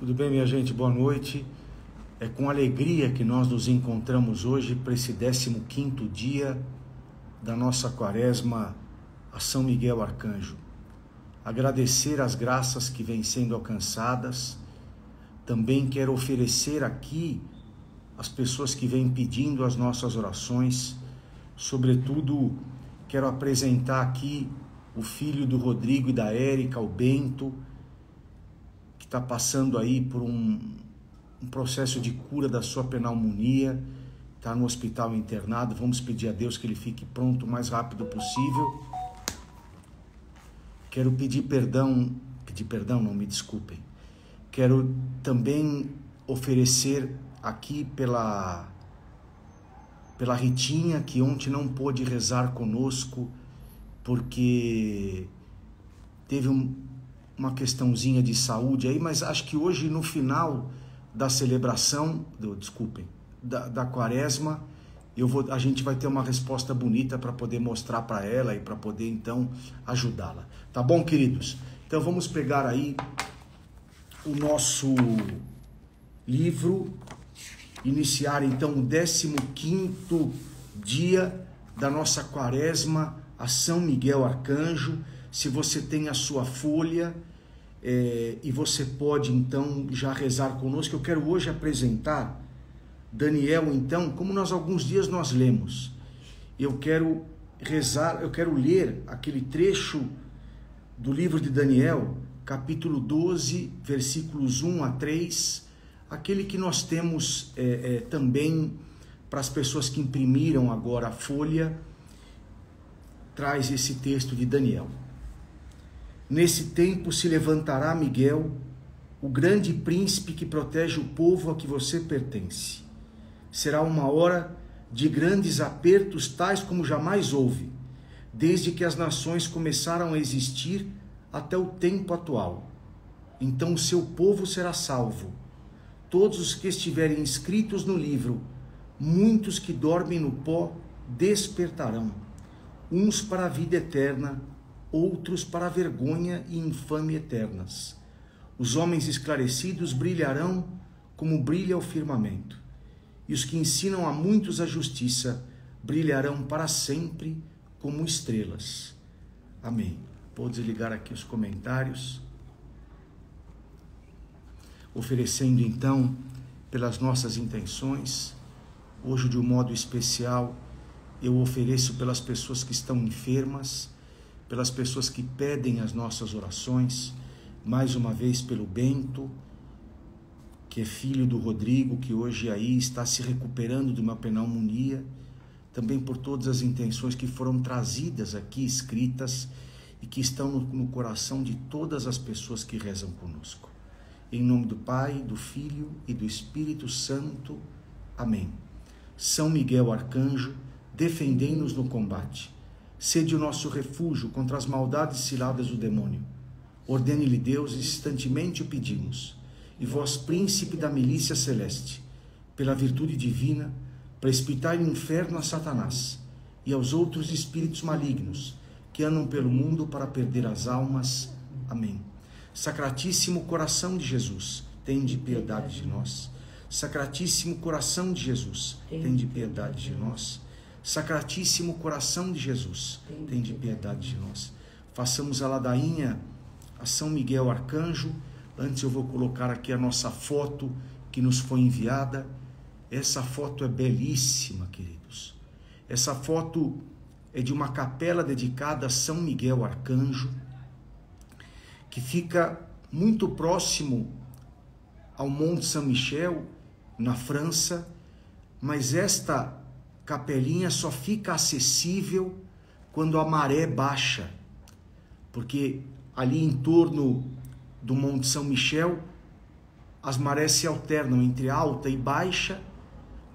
Tudo bem, minha gente? Boa noite. É com alegria que nós nos encontramos hoje para esse 15 dia da nossa quaresma a São Miguel Arcanjo. Agradecer as graças que vêm sendo alcançadas. Também quero oferecer aqui as pessoas que vêm pedindo as nossas orações. Sobretudo, quero apresentar aqui o filho do Rodrigo e da Érica, o Bento está passando aí por um, um processo de cura da sua pneumonia, está no hospital internado. Vamos pedir a Deus que ele fique pronto o mais rápido possível. Quero pedir perdão, pedir perdão, não me desculpem. Quero também oferecer aqui pela pela Ritinha que ontem não pôde rezar conosco porque teve um, uma questãozinha de saúde aí, mas acho que hoje no final da celebração, do, desculpem, da, da quaresma, eu vou, a gente vai ter uma resposta bonita para poder mostrar para ela e para poder então ajudá-la. Tá bom, queridos? Então vamos pegar aí o nosso livro, iniciar então o 15 dia da nossa quaresma a São Miguel Arcanjo. Se você tem a sua folha, é, e você pode então já rezar conosco. Eu quero hoje apresentar Daniel, então, como nós alguns dias nós lemos. Eu quero rezar, eu quero ler aquele trecho do livro de Daniel, capítulo 12, versículos 1 a 3, aquele que nós temos é, é, também para as pessoas que imprimiram agora a folha, traz esse texto de Daniel. Nesse tempo se levantará Miguel, o grande príncipe que protege o povo a que você pertence. Será uma hora de grandes apertos, tais como jamais houve, desde que as nações começaram a existir até o tempo atual. Então o seu povo será salvo. Todos os que estiverem inscritos no livro, muitos que dormem no pó despertarão, uns para a vida eterna outros para a vergonha e infâmia eternas. Os homens esclarecidos brilharão como brilha o firmamento, e os que ensinam a muitos a justiça brilharão para sempre como estrelas. Amém. Vou desligar aqui os comentários. Oferecendo então pelas nossas intenções, hoje de um modo especial, eu ofereço pelas pessoas que estão enfermas pelas pessoas que pedem as nossas orações, mais uma vez pelo Bento, que é filho do Rodrigo, que hoje aí está se recuperando de uma pneumonia, também por todas as intenções que foram trazidas aqui, escritas, e que estão no, no coração de todas as pessoas que rezam conosco. Em nome do Pai, do Filho e do Espírito Santo. Amém. São Miguel Arcanjo, defendei-nos no combate Sede o nosso refúgio contra as maldades ciladas do demônio. Ordene-lhe Deus, instantemente o pedimos. E vós, príncipe da milícia celeste, pela virtude divina, precipitai no inferno a Satanás e aos outros espíritos malignos que andam pelo mundo para perder as almas. Amém. Sacratíssimo coração de Jesus, tende piedade de nós. Sacratíssimo coração de Jesus, tende piedade de nós. Sacratíssimo coração de Jesus, de piedade de nós. Façamos a ladainha a São Miguel Arcanjo. Antes eu vou colocar aqui a nossa foto que nos foi enviada. Essa foto é belíssima, queridos. Essa foto é de uma capela dedicada a São Miguel Arcanjo, que fica muito próximo ao Monte São Michel, na França, mas esta capelinha só fica acessível quando a maré baixa, porque ali em torno do Monte São Michel as marés se alternam entre alta e baixa.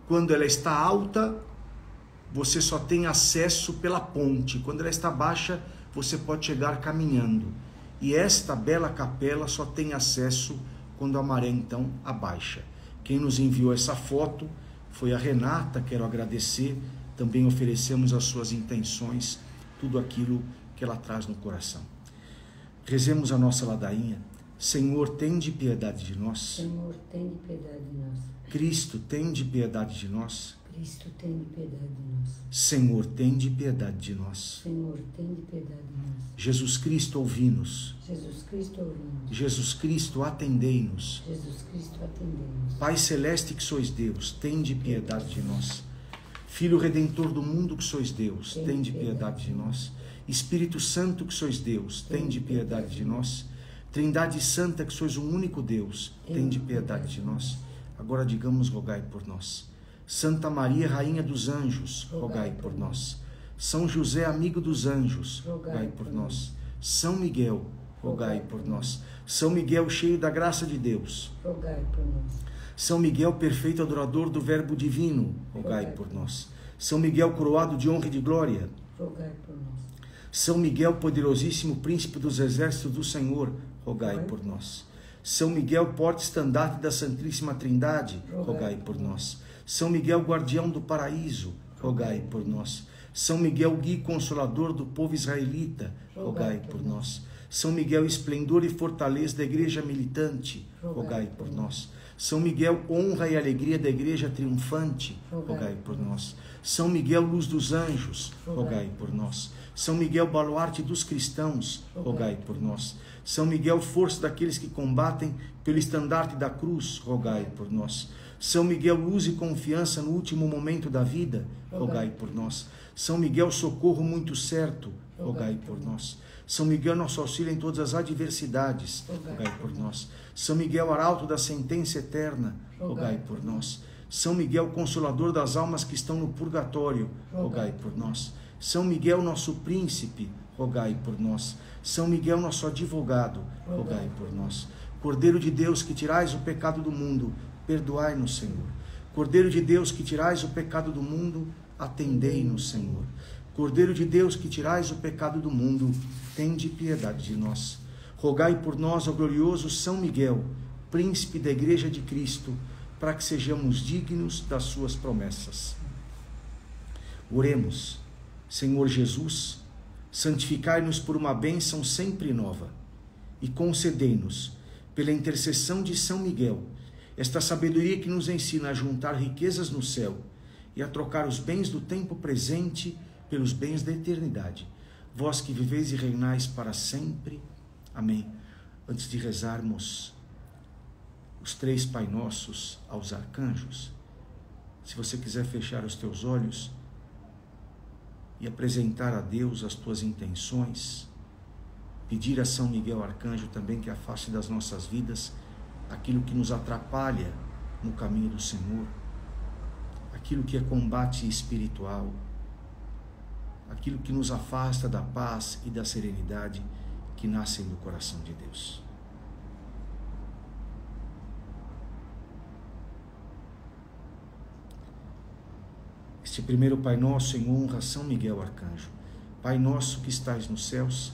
Quando ela está alta, você só tem acesso pela ponte. Quando ela está baixa, você pode chegar caminhando. E esta bela capela só tem acesso quando a maré então abaixa. Quem nos enviou essa foto foi a Renata, quero agradecer. Também oferecemos as suas intenções, tudo aquilo que ela traz no coração. Rezemos a nossa ladainha. Senhor, tende piedade de nós. Senhor, tende piedade de nós. Cristo, tende piedade de nós. Cristo, tende piedade de nós. Senhor, tende piedade de nós. Senhor, tende piedade de nós. Jesus Cristo, ouvi-nos. Jesus Cristo, ouvimos. Jesus Cristo, atendei-nos. Jesus Cristo, atendemos. Pai celeste que sois Deus, tende piedade de nós. Filho redentor do mundo que sois Deus, tende piedade de nós. Espírito Santo que sois Deus, tende piedade de nós. Trindade Santa que sois um único Deus, tende piedade de nós. Agora digamos, rogai por nós. Santa Maria, Rainha dos Anjos, rogai por nós. São José, amigo dos anjos, rogai por nós. São Miguel, rogai por nós. São Miguel, cheio da graça de Deus, Rogai por nós. São Miguel, perfeito adorador do Verbo Divino, rogai por nós. São Miguel, coroado de honra e de glória, Rogai por nós. São Miguel, poderosíssimo príncipe dos exércitos do Senhor, rogai por nós. São Miguel, porte-estandarte da Santíssima Trindade, rogai por nós. São Miguel, guardião do paraíso, rogai por nós. São Miguel, guia e consolador do povo israelita, rogai por nós. São Miguel, esplendor e fortaleza da igreja militante, rogai por nós. São Miguel, honra e alegria da igreja triunfante, rogai por nós. São Miguel, luz dos anjos, rogai por nós. São Miguel, baluarte dos cristãos, rogai por nós. São Miguel, força daqueles que combatem pelo estandarte da cruz, rogai por nós. São Miguel, luz e confiança no último momento da vida, rogai por nós. São Miguel, socorro muito certo, rogai por nós. São Miguel, nosso auxílio em todas as adversidades, rogai por nós. São Miguel, arauto da sentença eterna, rogai por nós. São Miguel, consolador das almas que estão no purgatório, rogai por nós. São Miguel, nosso príncipe, rogai por nós. São Miguel, nosso advogado, rogai por nós. Cordeiro de Deus, que tirais o pecado do mundo, perdoai-nos, Senhor. Cordeiro de Deus, que tirais o pecado do mundo, atendei-nos, Senhor. Cordeiro de Deus, que tirais o pecado do mundo, tende piedade de nós. Rogai por nós, ó glorioso São Miguel, príncipe da Igreja de Cristo, para que sejamos dignos das suas promessas. Oremos, Senhor Jesus, santificai-nos por uma bênção sempre nova e concedei-nos, pela intercessão de São Miguel, esta sabedoria que nos ensina a juntar riquezas no céu e a trocar os bens do tempo presente pelos bens da eternidade. Vós que viveis e reinais para sempre. Amém. Antes de rezarmos os três Pai Nossos aos arcanjos, se você quiser fechar os teus olhos e apresentar a Deus as tuas intenções, pedir a São Miguel Arcanjo também que afaste das nossas vidas aquilo que nos atrapalha no caminho do Senhor, aquilo que é combate espiritual, aquilo que nos afasta da paz e da serenidade que nascem do coração de Deus. Este primeiro Pai Nosso em honra a São Miguel Arcanjo. Pai nosso que estais nos céus,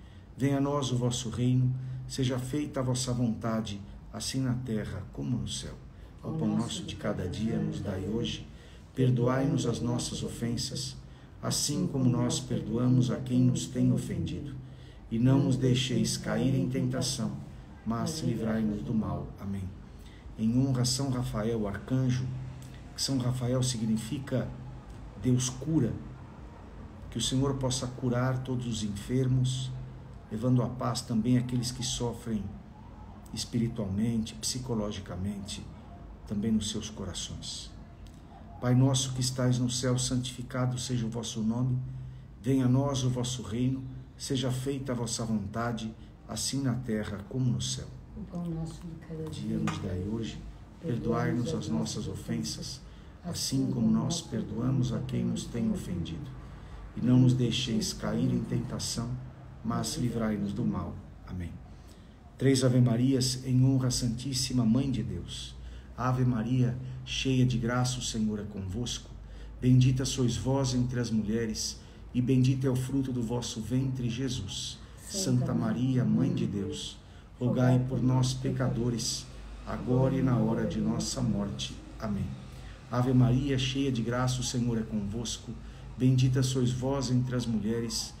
Venha a nós o vosso reino, seja feita a vossa vontade, assim na terra como no céu. O pão nosso de cada dia nos dai hoje. Perdoai-nos as nossas ofensas, assim como nós perdoamos a quem nos tem ofendido. E não nos deixeis cair em tentação, mas livrai-nos do mal. Amém. Em honra a São Rafael, arcanjo, São Rafael significa Deus cura, que o Senhor possa curar todos os enfermos, levando a paz também aqueles que sofrem espiritualmente, psicologicamente, também nos seus corações. Pai nosso que estais no céu, santificado seja o vosso nome, venha a nós o vosso reino, seja feita a vossa vontade, assim na terra como no céu. O pão nosso de cada Dia dia nos dai hoje, perdoai-nos as nossas ofensas, assim como nós perdoamos a quem nos tem ofendido. E não nos deixeis cair em tentação, mas livrai-nos do mal. Amém. Três Ave Marias em honra Santíssima Mãe de Deus. Ave Maria, cheia de graça, o Senhor é convosco. Bendita sois vós entre as mulheres, e bendito é o fruto do vosso ventre, Jesus. Santa Maria, Mãe de Deus, rogai por nós, pecadores, agora e na hora de nossa morte. Amém. Ave Maria, cheia de graça, o Senhor é convosco. Bendita sois vós entre as mulheres, e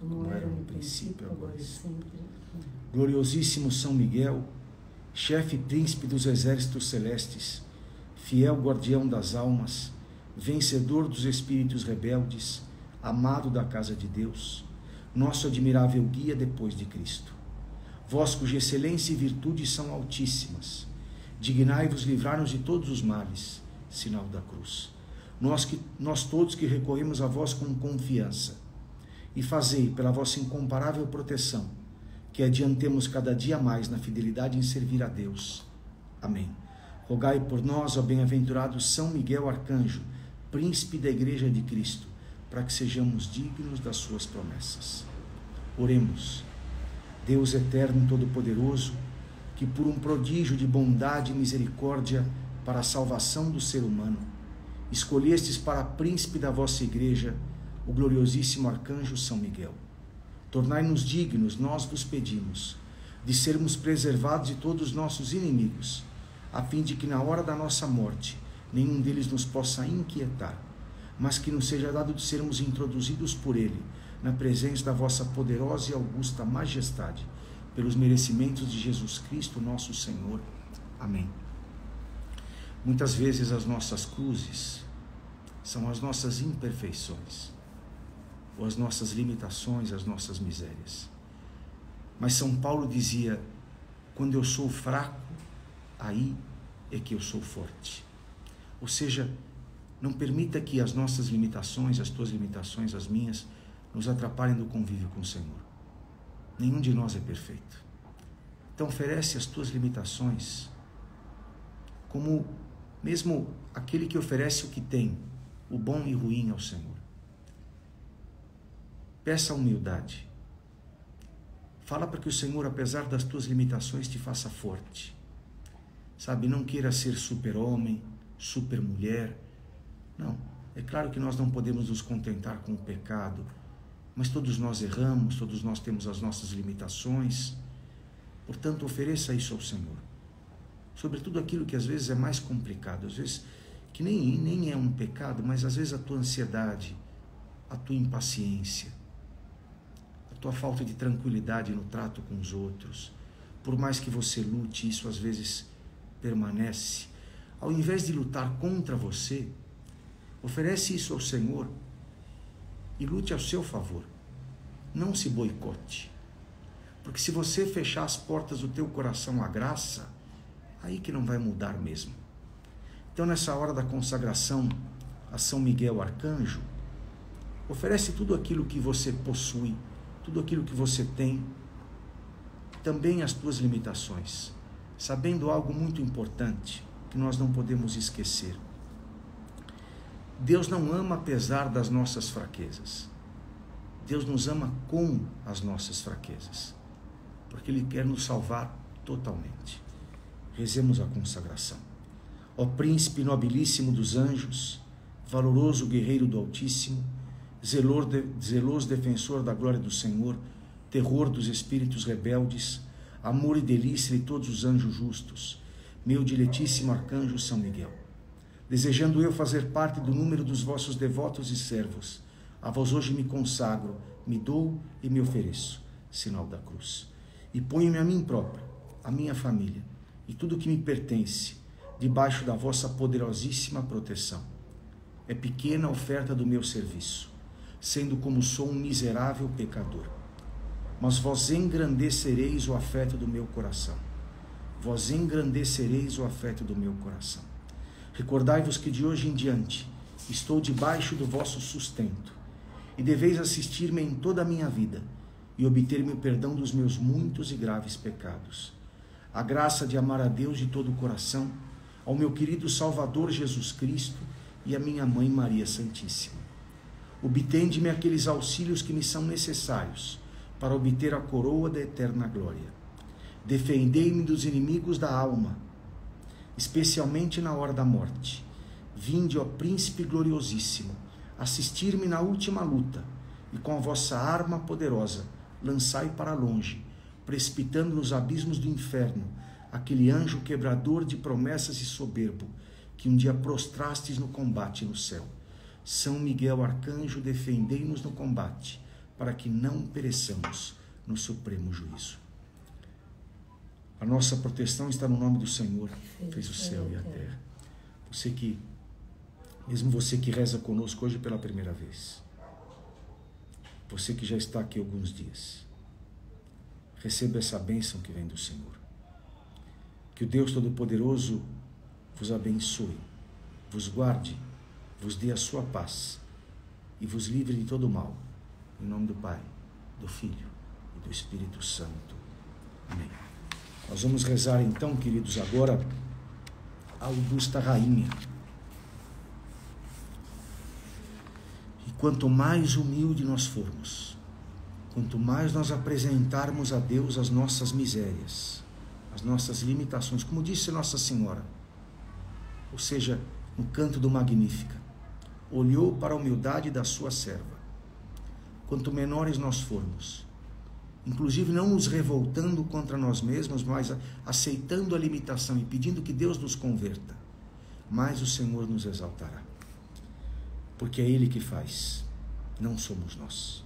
Como era no princípio, agora e sempre. Gloriosíssimo São Miguel, chefe príncipe dos exércitos celestes, fiel guardião das almas, vencedor dos espíritos rebeldes, amado da casa de Deus, nosso admirável guia depois de Cristo. Vós, cuja excelência e virtude são altíssimas, dignai-vos livrar-nos de todos os males, sinal da cruz. Nós, que, nós todos que recorremos a vós com confiança, e fazei, pela vossa incomparável proteção, que adiantemos cada dia mais na fidelidade em servir a Deus. Amém. Rogai por nós, ó bem-aventurado São Miguel Arcanjo, príncipe da Igreja de Cristo, para que sejamos dignos das suas promessas. Oremos. Deus eterno todo-poderoso, que por um prodígio de bondade e misericórdia para a salvação do ser humano, escolhestes para príncipe da vossa igreja o gloriosíssimo arcanjo São Miguel Tornai-nos dignos, nós vos pedimos, de sermos preservados de todos os nossos inimigos, a fim de que na hora da nossa morte nenhum deles nos possa inquietar, mas que nos seja dado de sermos introduzidos por Ele na presença da vossa poderosa e augusta majestade, pelos merecimentos de Jesus Cristo, nosso Senhor. Amém. Muitas vezes as nossas cruzes são as nossas imperfeições as nossas limitações, as nossas misérias. Mas São Paulo dizia: quando eu sou fraco, aí é que eu sou forte. Ou seja, não permita que as nossas limitações, as tuas limitações, as minhas, nos atrapalhem do convívio com o Senhor. Nenhum de nós é perfeito. Então oferece as tuas limitações como mesmo aquele que oferece o que tem, o bom e ruim ao Senhor. Peça humildade. Fala para que o Senhor, apesar das tuas limitações, te faça forte. Sabe, não queira ser super-homem, super-mulher. Não. É claro que nós não podemos nos contentar com o pecado, mas todos nós erramos, todos nós temos as nossas limitações. Portanto, ofereça isso ao Senhor. Sobretudo aquilo que às vezes é mais complicado, às vezes que nem, nem é um pecado, mas às vezes a tua ansiedade, a tua impaciência, tua falta de tranquilidade no trato com os outros. Por mais que você lute, isso às vezes permanece. Ao invés de lutar contra você, oferece isso ao Senhor e lute ao seu favor. Não se boicote. Porque se você fechar as portas do teu coração à graça, aí que não vai mudar mesmo. Então, nessa hora da consagração a São Miguel Arcanjo, oferece tudo aquilo que você possui tudo aquilo que você tem, também as tuas limitações, sabendo algo muito importante que nós não podemos esquecer. Deus não ama apesar das nossas fraquezas. Deus nos ama com as nossas fraquezas, porque Ele quer nos salvar totalmente. Rezemos a consagração. Ó Príncipe nobilíssimo dos anjos, valoroso guerreiro do Altíssimo, zeloso defensor da glória do Senhor, terror dos espíritos rebeldes, amor e delícia de todos os anjos justos, meu diletíssimo arcanjo São Miguel. Desejando eu fazer parte do número dos vossos devotos e servos, a vós hoje me consagro, me dou e me ofereço, sinal da cruz. E ponho-me a mim próprio, a minha família e tudo o que me pertence, debaixo da vossa poderosíssima proteção. É pequena a oferta do meu serviço sendo como sou um miserável pecador. Mas vós engrandecereis o afeto do meu coração. vós engrandecereis o afeto do meu coração. Recordai-vos que de hoje em diante estou debaixo do vosso sustento, e deveis assistir-me em toda a minha vida e obter-me o perdão dos meus muitos e graves pecados. A graça de amar a Deus de todo o coração, ao meu querido Salvador Jesus Cristo e à minha mãe Maria Santíssima. Obtende-me aqueles auxílios que me são necessários para obter a coroa da eterna glória. Defendei-me dos inimigos da alma, especialmente na hora da morte. Vinde, ó Príncipe gloriosíssimo, assistir-me na última luta, e com a vossa arma poderosa lançai para longe, precipitando nos abismos do inferno, aquele anjo quebrador de promessas e soberbo, que um dia prostrastes no combate no céu. São Miguel Arcanjo, defendei-nos no combate para que não pereçamos no supremo juízo. A nossa proteção está no nome do Senhor, que fez o céu e a terra. Você que, mesmo você que reza conosco hoje pela primeira vez, você que já está aqui alguns dias, receba essa bênção que vem do Senhor. Que o Deus Todo-Poderoso vos abençoe, vos guarde, vos dê a sua paz e vos livre de todo mal em nome do Pai, do Filho e do Espírito Santo. Amém. Nós vamos rezar então, queridos, agora a Augusta Rainha. E quanto mais humilde nós formos, quanto mais nós apresentarmos a Deus as nossas misérias, as nossas limitações, como disse Nossa Senhora, ou seja, no canto do Magnífica, olhou para a humildade da sua serva quanto menores nós formos. Inclusive não nos revoltando contra nós mesmos, mas aceitando a limitação e pedindo que Deus nos converta, mais o Senhor nos exaltará. Porque é Ele que faz, não somos nós.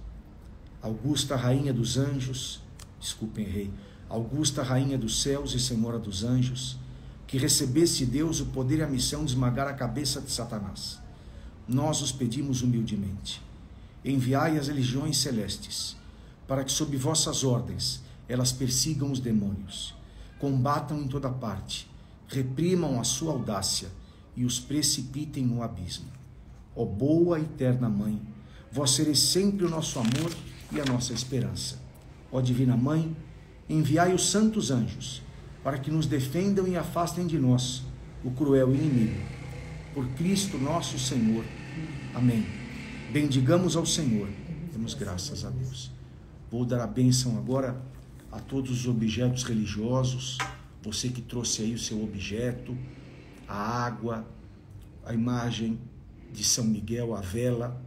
Augusta, Rainha dos Anjos, desculpem, Rei, Augusta, Rainha dos Céus e Senhora dos Anjos, que recebesse Deus o poder e a missão de esmagar a cabeça de Satanás. Nós os pedimos humildemente enviai as legiões celestes, para que sob vossas ordens elas persigam os demônios, combatam em toda parte, reprimam a sua audácia e os precipitem no abismo. Ó boa e eterna Mãe, vós sereis sempre o nosso amor e a nossa esperança. Ó Divina Mãe, enviai os santos anjos, para que nos defendam e afastem de nós o cruel inimigo. Por Cristo nosso Senhor. Amém. Bendigamos ao Senhor. Demos graças a Deus. Vou dar a bênção agora a todos os objetos religiosos. Você que trouxe aí o seu objeto, a água, a imagem de São Miguel, a vela,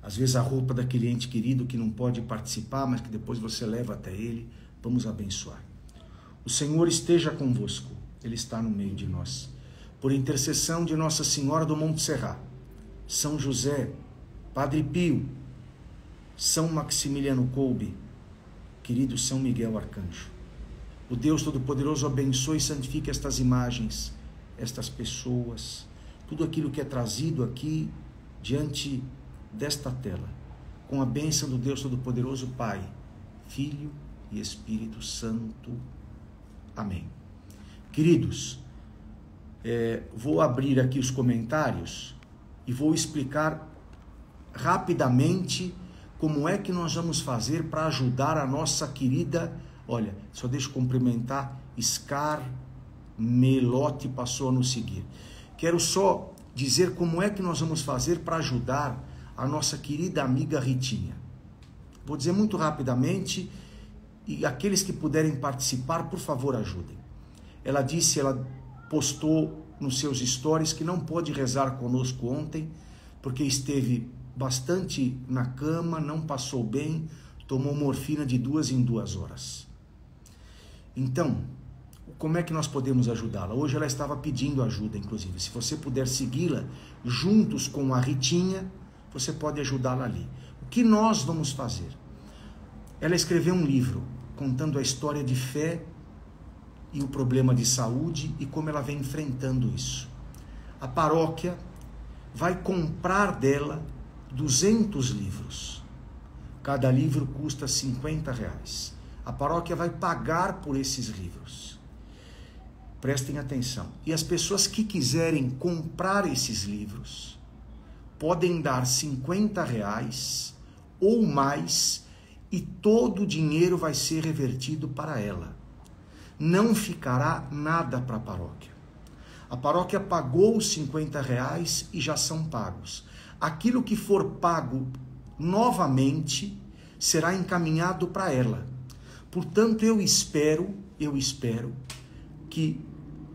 às vezes a roupa daquele ente querido que não pode participar, mas que depois você leva até ele. Vamos abençoar. O Senhor esteja convosco, Ele está no meio de nós. Por intercessão de Nossa Senhora do Monte Serrat, são José, Padre Pio, São Maximiliano Kolbe, querido São Miguel Arcanjo. O Deus Todo-Poderoso abençoe e santifique estas imagens, estas pessoas, tudo aquilo que é trazido aqui diante desta tela, com a bênção do Deus Todo-Poderoso Pai, Filho e Espírito Santo. Amém. Queridos, é, vou abrir aqui os comentários e vou explicar rapidamente como é que nós vamos fazer para ajudar a nossa querida, olha, só deixa eu cumprimentar, Scar Melotti passou a nos seguir. Quero só dizer como é que nós vamos fazer para ajudar a nossa querida amiga Ritinha. Vou dizer muito rapidamente e aqueles que puderem participar, por favor, ajudem. Ela disse, ela postou nos seus stories que não pôde rezar conosco ontem, porque esteve bastante na cama, não passou bem, tomou morfina de duas em duas horas. Então, como é que nós podemos ajudá-la? Hoje ela estava pedindo ajuda, inclusive. Se você puder segui-la juntos com a Ritinha, você pode ajudá-la ali. O que nós vamos fazer? Ela escreveu um livro contando a história de fé e o problema de saúde e como ela vem enfrentando isso. A paróquia vai comprar dela 200 livros. Cada livro custa 50 reais. A paróquia vai pagar por esses livros. Prestem atenção. E as pessoas que quiserem comprar esses livros podem dar 50 reais ou mais e todo o dinheiro vai ser revertido para ela. Não ficará nada para a paróquia. A paróquia pagou os 50 reais e já são pagos. Aquilo que for pago novamente será encaminhado para ela. Portanto, eu espero, eu espero que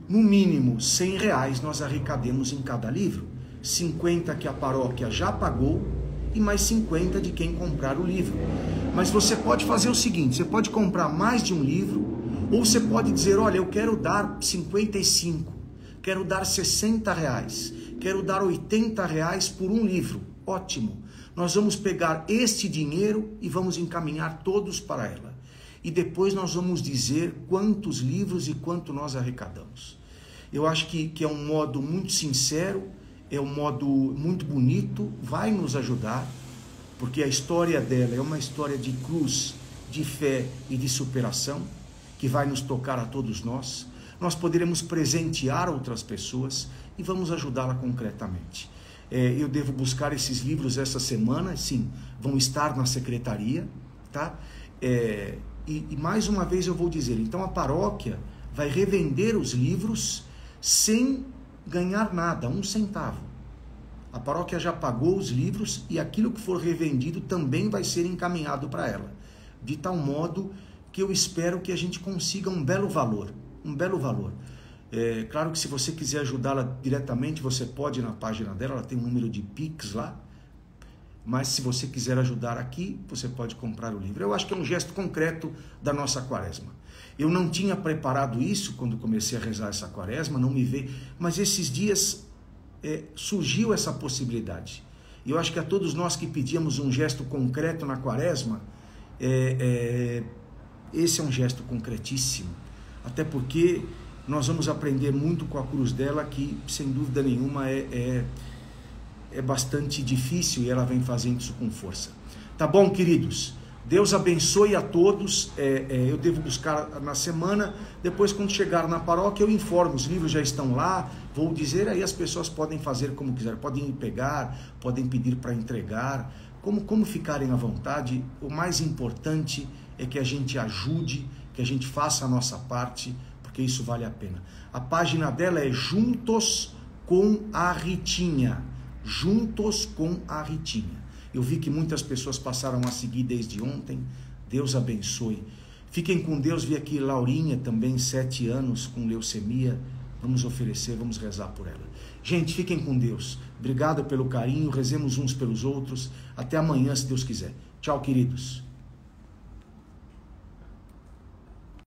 no mínimo 100 reais nós arrecademos em cada livro. 50 que a paróquia já pagou e mais 50 de quem comprar o livro. Mas você pode fazer o seguinte: você pode comprar mais de um livro, ou você pode dizer, olha, eu quero dar 55, quero dar 60 reais, quero dar 80 reais por um livro. Ótimo. Nós vamos pegar este dinheiro e vamos encaminhar todos para ela. E depois nós vamos dizer quantos livros e quanto nós arrecadamos. Eu acho que, que é um modo muito sincero é um modo muito bonito, vai nos ajudar, porque a história dela é uma história de cruz, de fé e de superação, que vai nos tocar a todos nós. Nós poderemos presentear outras pessoas e vamos ajudá-la concretamente. É, eu devo buscar esses livros essa semana, sim, vão estar na secretaria, tá? É, e, e mais uma vez eu vou dizer, então a paróquia vai revender os livros sem ganhar nada, um centavo. A paróquia já pagou os livros e aquilo que for revendido também vai ser encaminhado para ela. De tal modo que eu espero que a gente consiga um belo valor. Um belo valor. É, claro que se você quiser ajudá-la diretamente, você pode ir na página dela, ela tem um número de Pix lá. Mas se você quiser ajudar aqui, você pode comprar o livro. Eu acho que é um gesto concreto da nossa quaresma. Eu não tinha preparado isso quando comecei a rezar essa quaresma, não me veio, mas esses dias é, surgiu essa possibilidade. E eu acho que a todos nós que pedíamos um gesto concreto na quaresma, é, é, esse é um gesto concretíssimo. Até porque nós vamos aprender muito com a cruz dela, que sem dúvida nenhuma é, é, é bastante difícil e ela vem fazendo isso com força. Tá bom, queridos? Deus abençoe a todos. É, é, eu devo buscar na semana. Depois, quando chegar na paróquia, eu informo. Os livros já estão lá. Vou dizer, aí as pessoas podem fazer como quiser. Podem pegar, podem pedir para entregar. Como, como ficarem à vontade. O mais importante é que a gente ajude, que a gente faça a nossa parte, porque isso vale a pena. A página dela é Juntos com a Ritinha. Juntos com a Ritinha. Eu vi que muitas pessoas passaram a seguir desde ontem. Deus abençoe. Fiquem com Deus. Vi aqui Laurinha também, sete anos, com leucemia. Vamos oferecer, vamos rezar por ela. Gente, fiquem com Deus. Obrigado pelo carinho. Rezemos uns pelos outros. Até amanhã, se Deus quiser. Tchau, queridos.